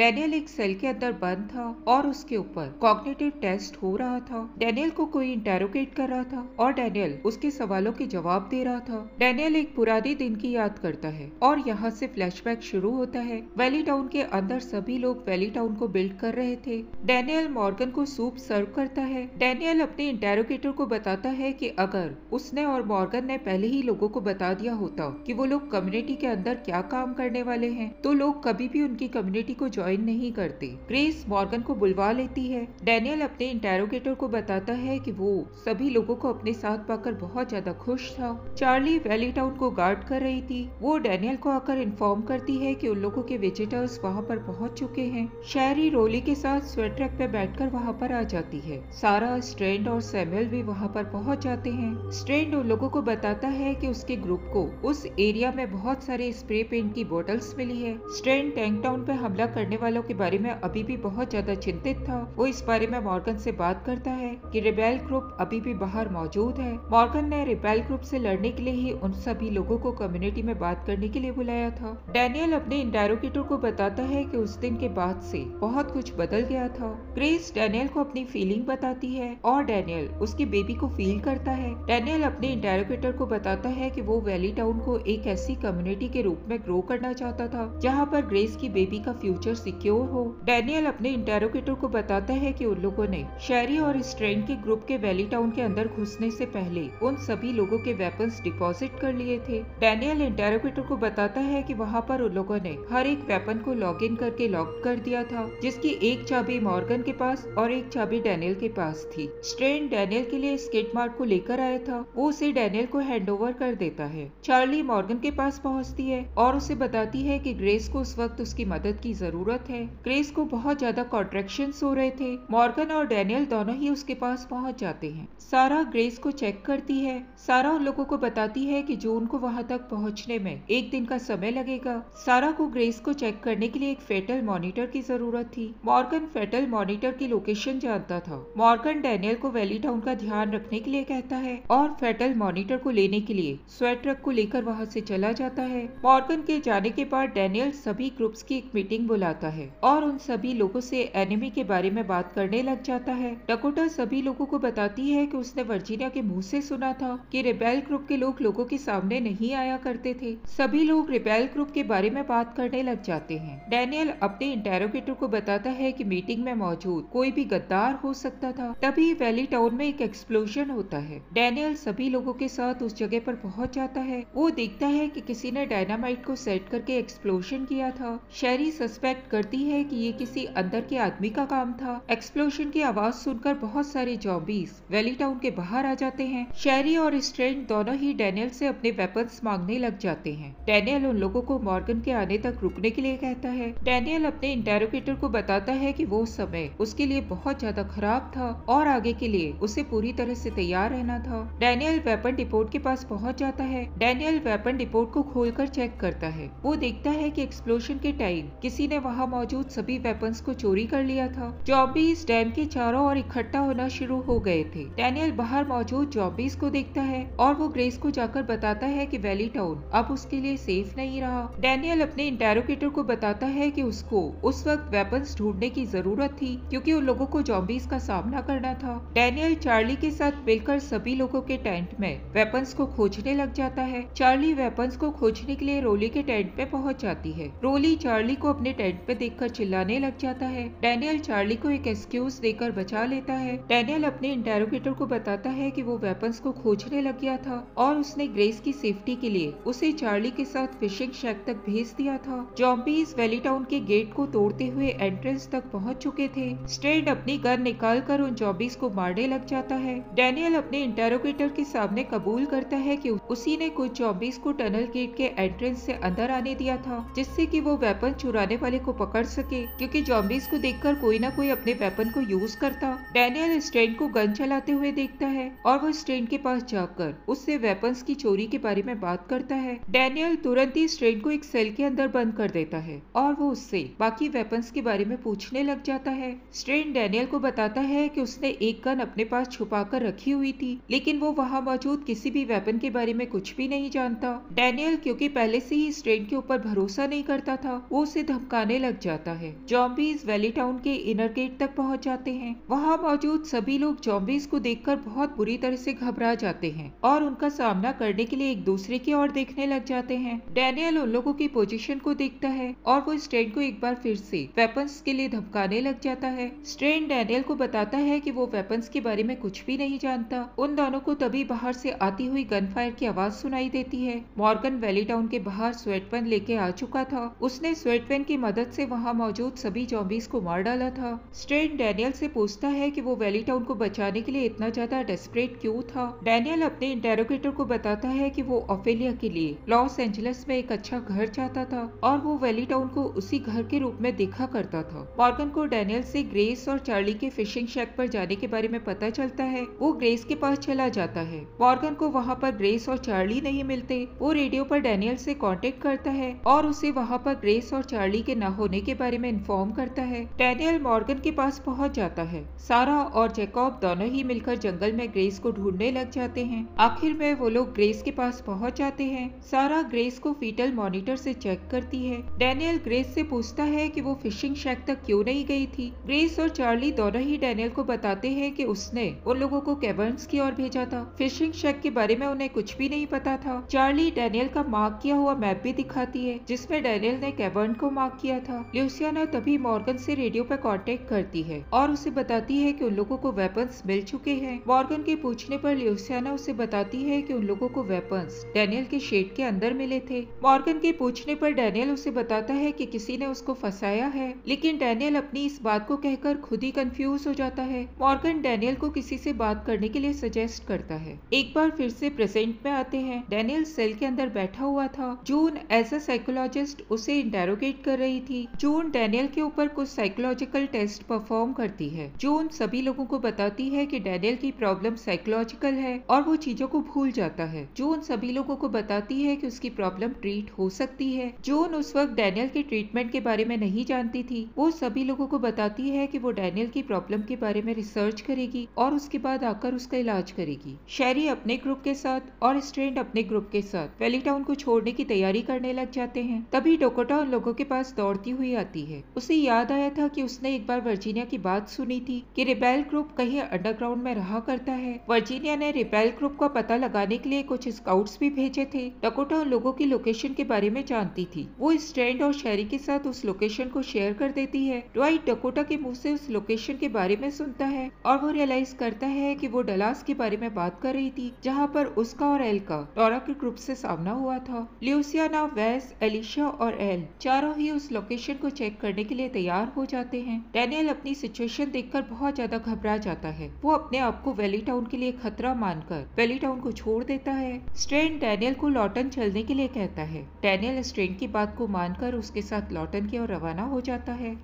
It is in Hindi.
डेनियल एक सेल के अंदर बंद था और उसके ऊपर कॉग्निटिव टेस्ट हो रहा था। डेनियल को कोई इंटेरोगेट कर रहा था और डेनियल उसके सवालों के जवाब दे रहा था। डेनियल एक पुराने दिन की याद करता है और यहाँ से फ्लैशबैक शुरू होता है। वैली टाउन के अंदर सभी लोग वैली टाउन को बिल्ड कर रहे थे। डेनियल मॉर्गन को सूप सर्व करता है। डेनियल अपने इंटेरोगेटर को बताता है कि अगर उसने और मॉर्गन ने पहले ही लोगों को बता दिया होता कि वो लोग कम्युनिटी के अंदर क्या काम करने वाले हैं तो लोग कभी भी उनकी कम्युनिटी को ज्वाइन नहीं करते। ग्रेस मॉर्गन को बुलवा लेती है। डेनियल अपने इंटेरोगेटर को बताता है कि वो सभी लोगों को अपने साथ पाकर बहुत ज़्यादा खुश था। चार्ली वैली टाउन को गार्ड कर रही थी। वो डेनियल को आकर इन्फॉर्म करती है कि उन लोगों के विजिटर्स वहाँ पर पहुँच चुके हैं। शहरी रोली के साथ स्वेट्रक पे बैठकर वहाँ पर आ जाती है। सारा, स्ट्रेंड और सैमुअल भी वहाँ पर पहुँच जाते हैं। स्ट्रेंड उन लोगों को बताता है कि उसके ग्रुप को उस एरिया में बहुत सारे स्प्रे पेंट की बोतल्स मिली है। स्ट्रेंड टैंक टाउन पे हमला करने वालों के बारे में अभी भी बहुत ज़्यादा चिंतित था। वो इस बारे में मॉर्गन से बात करता है कि रिबेल ग्रुप अभी भी बाहर मौजूद है। मॉर्गन ने रिबेल ग्रुप से लड़ने के लिए ही उन सभी लोगों को कम्युनिटी में बात करने के लिए बुलाया था। डैनियल अपने इंटेरोगेटर को बताता है कि उस दिन के बाद से बहुत कुछ बदल गया था। ग्रेस डैनियल को अपनी फीलिंग बताती है और डैनियल उसकी बेबी को फील करता है। डैनियल अपने इंटेरोगेटर को बताता है कि वो वैली टाउन को एक ऐसी कम्युनिटी के रूप में ग्रो करना चाहता था, जहाँ पर ग्रेस की बेबी का फ्यूचर सिक्योर हो। डैनियल अपने इंटेरोगेटर को बताता है कि उन लोगों ने शेरी और स्ट्रेंड के ग्रुप के वैली टाउन के अंदर घुसने से पहले उन सभी लोगों के वेपन्स डिपॉजिट कर लिए थे। डैनियल इंटेरोगेटर को बताता है कि वहाँ पर उन लोगों ने हर एक वेपन को लॉग इन करके लॉक कर दिया था, जिसकी एक चाबी मॉर्गन के पास और एक चाबी डैनियल के पास थी। स्ट्रेन डैनियल के लिए स्केट मार्ट को लेकर आया था। वो उसे डैनियल को हैंड ओवर कर देता है। चार्ली मॉर्गन के पास पहुँचती है और उसे बताती है कि ग्रेस को उस वक्त उसकी मदद की ज़रूरत है। ग्रेस को बहुत ज़्यादा कॉन्ट्रेक्शन हो रहे थे। मॉर्गन और डैनियल दोनों ही उसके पास पहुँच जाते हैं। सारा ग्रेस को चेक करती है। सारा उन लोगों को बताती है कि जून को वहाँ तक पहुँचने में एक दिन का समय लगेगा। सारा को ग्रेस को चेक करने के लिए एक फेटल मॉनिटर की ज़रूरत थी। मॉर्गन फेटल मॉनिटर की लोकेशन जानता था। मॉर्गन डैनियल को वैली टाउन का ध्यान रखने के लिए कहता है और फेटल मॉनिटर को लेने के लिए स्वेट ट्रक को लेकर वहाँ से चला जाता है। मॉर्गन के जाने के बाद डैनियल सभी ग्रुप्स की एक मीटिंग बुलाता है और उन सभी लोगों से एनिमी के बारे में बात करने लग जाता है। डकोटा सभी लोगों को बताती है कि उसने वर्जीनिया के मुँह से सुना था कि रिबेल ग्रुप के लोग लोगों के सामने नहीं आया करते थे। सभी लोग रिबेल ग्रुप के बारे में बात करने लग जाते हैं। डैनियल अपने इंटेरोगेटर को बताता है की मीटिंग में मौजूद कोई भी गद्दार हो सकता था। तभी वैली टाउन में एक एक्सप्लोजन होता है। डैनियल सभी लोगों के साथ उस जगह पर पहुँच जाता है। वो देखता है कि किसी ने डायनामाइट को सेट करके एक्सप्लोजन किया था। शेरी सस्पेक्ट करती है कि ये किसी अंदर के आदमी का काम था। एक्सप्लोजन की आवाज़ सुनकर बहुत सारे जॉम्बीज वैली टाउन के बाहर आ जाते हैं। शेरी और स्ट्रेंड दोनों ही डैनियल से अपने वेपन्स मांगने लग जाते हैं। डैनियल उन लोगों को मॉर्गन के आने तक रुकने के लिए कहता है। डैनियल अपने इंटेरोगेटर को बताता है कि वो समय उसके लिए बहुत ज़्यादा खराब था और आगे के लिए उसे पूरी तरह से तैयार रहना था। डैनियल वेपन डिपोर्ट के पास पहुँच जाता है। डैनियल वेपन डिपोर्ट को खोलकर चेक करता है। वो देखता है कि एक्सप्लोशन के टाइम किसी ने वहाँ मौजूद सभी वेपन्स को चोरी कर लिया था। जॉम्बीज डैम के चारों ओर इकट्ठा होना शुरू हो गए थे। डैनियल बाहर मौजूद जॉम्बीज को देखता है और वो ग्रेस को जाकर बताता है कि वैली टाउन अब उसके लिए सेफ़ नहीं रहा। डैनियल अपने इंटेरोगेटर को बताता है कि उसको उस वक्त वेपन्स ढूँढने की ज़रूरत थी क्योंकि उन लोगों को जॉम्बीज का सामना करना था। डैनियल चार्ली के साथ मिलकर सभी लोगों के टेंट में वेपन्स को खोजने लग जाता है। चार्ली वेपन्स को खोजने के लिए रोली के टेंट पे पहुँच जाती है। रोली चार्ली को अपने टेंट पे देखकर चिल्लाने लग जाता है। डैनियल चार्ली को एक एक्सक्यूज देकर बचा लेता है। डैनियल अपने इंटेरोगेटर को बताता है कि वो वेपन्स को खोजने लग गया था और उसने ग्रेस की सेफ्टी के लिए उसे चार्ली के साथ फिशिंग शैक तक भेज दिया था। जॉम्बीज वैली टाउन के गेट को तोड़ते हुए एंट्रेंस तक पहुँच चुके थे। स्ट्रेड अपनी गन निकाल कर उन जॉम्बीज को मारने लग जाता है। डैनियल अपने इंटेरोगेटर के सामने कबूल करता है कि उसी ने कुछ जॉम्बीज को टनल गेट के एंट्रेंस से अंदर आने दिया था, जिससे कि वो वेपन चुराने वाले को पकड़ सके, क्योंकि जॉम्बीज को देखकर कोई ना कोई अपने वेपन को यूज़ करता। डैनियल स्ट्रेन को गन चलाते हुए देखता है और वो स्ट्रेन के पास जाकर उससे वेपन्स की चोरी के बारे में बात करता है। डैनियल तुरंत ही स्ट्रेन को एक सेल के अंदर बंद कर देता है और वो उससे बाकी वेपन्स के बारे में पूछने लग जाता है। स्ट्रेन डैनियल को बताता है कि उसने एक गन अपने पास छुपा कर रखी हुई थी, लेकिन वो वहाँ मौजूद किसी भी वेपन के बारे में कुछ भी नहीं जानता। डैनियल क्योंकि पहले से ही स्ट्रेन के ऊपर भरोसा नहीं करता था, वो उसे धमकाने लग जाता है। जॉम्बीज वैली टाउन के इनर गेट तक पहुँच जाते हैं। वहाँ मौजूद सभी लोग जॉम्बीज को देखकर बहुत बुरी तरह से घबरा जाते हैं और उनका सामना करने के लिए एक दूसरे की ओर देखने लग जाते हैं। डैनियल उन लोगों की पोजीशन को देखता है और वो स्ट्रेन को एक बार फिर से वेपन्स के लिए धमकाने लग जाता है। स्ट्रेन डैनियल को बताता है कि वो वेपन्स के बारे में कुछ भी नहीं जानता। उन दोनों को तभी बाहर से आती हुई गन फायर की आवाज़ सुनाई देती है। मॉर्गन वैली टाउन के बाहर स्वेटपेन लेके आ चुका था। उसने स्वेटपेन की मदद से वहाँ मौजूद सभी जॉम्बीज को मार डाला था। स्ट्रेन डैनियल से पूछता है कि वो वैली टाउन को बचाने के लिए इतना ज़्यादा डेस्परेट क्यों था। डैनियल अपने इंटेरोगेटर को बताता है कि वो ऑफेलिया के लिए लॉस एंजलिस में एक अच्छा घर चाहता था और वो वैली टाउन को उसी घर के रूप में देखा करता था। मॉर्गन को डैनियल से ग्रेस और चार्ली के फिशिंग शेक पर जाने के बारे में पता चलता है। वो ग्रेस के पास चला जाता है। मॉर्गन को वहाँ पर ग्रेस और चार्ली नहीं मिलते। वो रेडियो पर डैनियल से कांटेक्ट करता है और उसे वहाँ पर ग्रेस और चार्ली के न होने के बारे में इन्फॉर्म करता है। डैनियल मॉर्गन के पास पहुँच जाता है। सारा और जैकॉब दोनों ही मिलकर जंगल में ग्रेस को ढूँढने लग जाते हैं। आखिर में वो लोग ग्रेस के पास पहुँच जाते हैं। सारा ग्रेस को फीटल मॉनिटर से चेक करती है। डैनियल ग्रेस से पूछता है कि वो फिशिंग शैक तक क्यों नहीं गई थी? ग्रेस और चार्ली दोनों ही डैनियल को बताते हैं कि उसने उन लोगों को कैवर्न्स की ओर भेजा था। फिशिंग शेक के बारे में उन्हें कुछ भी नहीं पता था। चार्ली डैनियल का मार्क किया हुआ मैप भी दिखाती है, जिसमें डैनियल ने कैवर्न को मार्क किया था। ल्यूसियाना तभी मॉर्गन से रेडियो पर कांटेक्ट करती है और उसे बताती है कि उन लोगों को वेपन्स मिल चुके हैं। मॉर्गन के पूछने पर ल्यूसियाना उसे बताती है कि उन लोगों को वेपन्स डैनियल के शेड के अंदर मिले थे। मॉर्गन के पूछने पर डैनियल उसे बताता है कि किसी ने उसको फंसाया है, लेकिन डैनियल अपनी इस बात को कहकर खुद ही कंफ्यूज हो जाता है। मॉर्गन डैनियल को किसी से बात करने के लिए सजेस्ट करता है। एक बार फिर से प्रेजेंट में आते हैं। डैनियल सेल के अंदर बैठा हुआ था। जून एज अ साइकोलॉजिस्ट उसे इंटेरोगेट कर रही थी। जून डैनियल के ऊपर कुछ साइकोलॉजिकल टेस्ट परफॉर्म करती है। जून सभी लोगों को बताती है कि डैनियल की प्रॉब्लम साइकोलॉजिकल है और वो चीज़ों को भूल जाता है। जून सभी लोगों को बताती है कि उसकी प्रॉब्लम ट्रीट हो सकती है। जून उस वक्त डैनियल के ट्रीटमेंट के बारे में नहीं जानती थी। वो सभी लोगों को बताती है कि वो डैनियल की प्रॉब्लम के बारे में रिसर्च करेगी और उसके बाद आकर उसका इलाज करेगी। शेरी अपने ग्रुप के साथ और स्ट्रेंड अपने ग्रुप के साथ वेलीटाउन को छोड़ने की तैयारी करने लग जाते हैं। तभी डोकोटा उन लोगों के पास दौड़ती हुई आती है। उसे याद आया था कि उसने एक बार वर्जीनिया की बात सुनी थी कि रिबेल ग्रुप कहीं अंडरग्राउंड में रहा करता है। वर्जीनिया ने रिबेल ग्रुप का पता लगाने के लिए कुछ स्काउट्स भी भेजे थे। डकोटा उन लोगों की लोकेशन के बारे में जानती थी। वो स्ट्रेंड और शेरी के साथ उस लोकेशन को शेयर कर देती है। ड्वाइट डकोटा के मुँह से उस लोकेशन के बारे में सुनता है और वो रियलाइज़ करता है कि वो डलास के बारे में बात कर रही थी, जहाँ पर उसका और एल का टोरा के ग्रुप से सामना हुआ था। ल्यूसियाना, वेस, एलिशा और एल चारों ही उस लोकेशन को चेक करने के लिए तैयार हो जाते हैं। डैनियल अपनी सिचुएशन देखकर बहुत ज़्यादा घबरा जाता है। वो अपने आप को वैली टाउन के लिए खतरा मानकर वैली टाउन को छोड़ देता है। स्ट्रेन डैनियल को लॉटन चलने के लिए कहता है। डैनियल स्ट्रेन की बात को मानकर उसके साथ लॉटन की ओर रवाना हो जाता है।